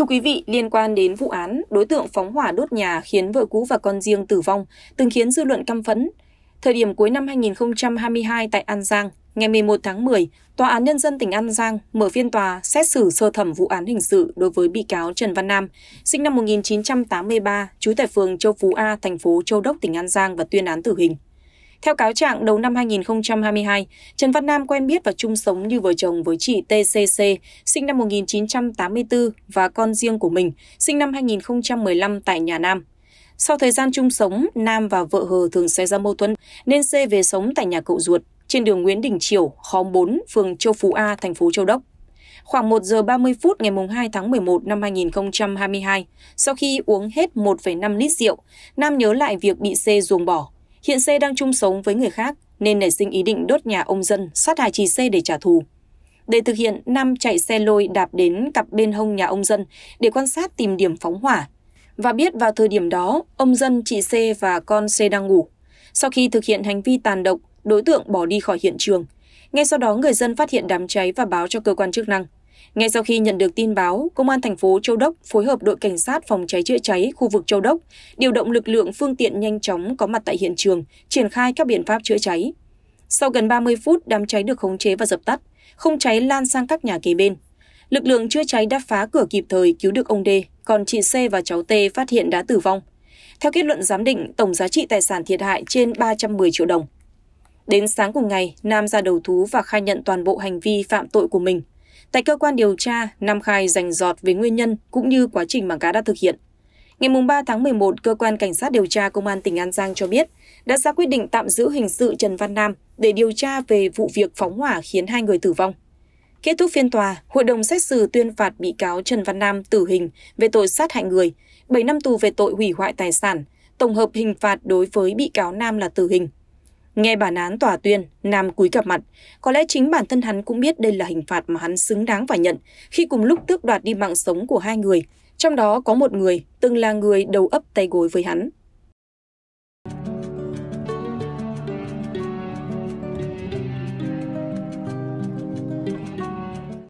Thưa quý vị, liên quan đến vụ án, đối tượng phóng hỏa đốt nhà khiến vợ cũ và con riêng tử vong, từng khiến dư luận căm phẫn. Thời điểm cuối năm 2022 tại An Giang, ngày 11 tháng 10, Tòa án Nhân dân tỉnh An Giang mở phiên tòa xét xử sơ thẩm vụ án hình sự đối với bị cáo Trần Văn Nam, sinh năm 1983, trú tại phường Châu Phú A, thành phố Châu Đốc, tỉnh An Giang và tuyên án tử hình. Theo cáo trạng, đầu năm 2022, Trần Văn Nam quen biết và chung sống như vợ chồng với chị TCC, sinh năm 1984 và con riêng của mình, sinh năm 2015 tại nhà Nam. Sau thời gian chung sống, Nam và vợ hờ thường xảy ra mâu thuẫn, nên C về sống tại nhà cậu ruột, trên đường Nguyễn Đình Chiểu, khóm 4, phường Châu Phú A, thành phố Châu Đốc. Khoảng 1 giờ 30 phút ngày 2 tháng 11 năm 2022, sau khi uống hết 1,5 lít rượu, Nam nhớ lại việc bị C ruồng bỏ. Hiện C đang chung sống với người khác nên nảy sinh ý định đốt nhà ông dân, sát hại chị C để trả thù. Để thực hiện, Nam chạy xe lôi đạp đến cặp bên hông nhà ông dân để quan sát tìm điểm phóng hỏa. Và biết vào thời điểm đó, ông dân, chị C và con C đang ngủ. Sau khi thực hiện hành vi tàn độc, đối tượng bỏ đi khỏi hiện trường. Ngay sau đó người dân phát hiện đám cháy và báo cho cơ quan chức năng. Ngay sau khi nhận được tin báo, Công an thành phố Châu Đốc phối hợp đội cảnh sát phòng cháy chữa cháy khu vực Châu Đốc, điều động lực lượng phương tiện nhanh chóng có mặt tại hiện trường, triển khai các biện pháp chữa cháy. Sau gần 30 phút, đám cháy được khống chế và dập tắt, không cháy lan sang các nhà kế bên. Lực lượng chữa cháy đã phá cửa kịp thời cứu được ông D, còn chị C và cháu T phát hiện đã tử vong. Theo kết luận giám định, tổng giá trị tài sản thiệt hại trên 310 triệu đồng. Đến sáng cùng ngày, Nam ra đầu thú và khai nhận toàn bộ hành vi phạm tội của mình. Tại cơ quan điều tra, Nam khai rành giọt về nguyên nhân cũng như quá trình mà cá đã thực hiện. Ngày 3 tháng 11, cơ quan cảnh sát điều tra công an tỉnh An Giang cho biết đã ra quyết định tạm giữ hình sự Trần Văn Nam để điều tra về vụ việc phóng hỏa khiến hai người tử vong. Kết thúc phiên tòa, hội đồng xét xử tuyên phạt bị cáo Trần Văn Nam tử hình về tội sát hại người, 7 năm tù về tội hủy hoại tài sản, tổng hợp hình phạt đối với bị cáo Nam là tử hình. Nghe bản án tòa tuyên, Nam cúi gặp mặt. Có lẽ chính bản thân hắn cũng biết đây là hình phạt mà hắn xứng đáng phải nhận khi cùng lúc tước đoạt đi mạng sống của hai người, trong đó có một người từng là người đầu ấp tay gối với hắn.